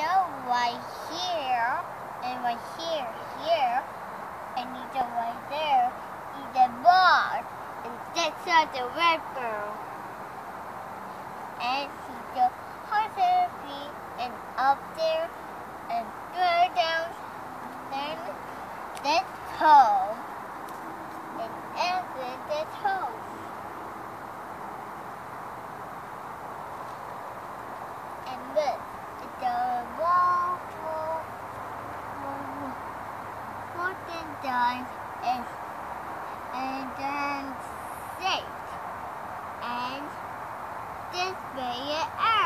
either right here and right here, here, and either right there, either bar, and that's not the red girl. And she's the horse feet and up there and throw down, then that's home, and after that's home. And look. And is and then six and this way it out.